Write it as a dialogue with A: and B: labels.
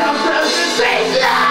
A: I'm supposed to say.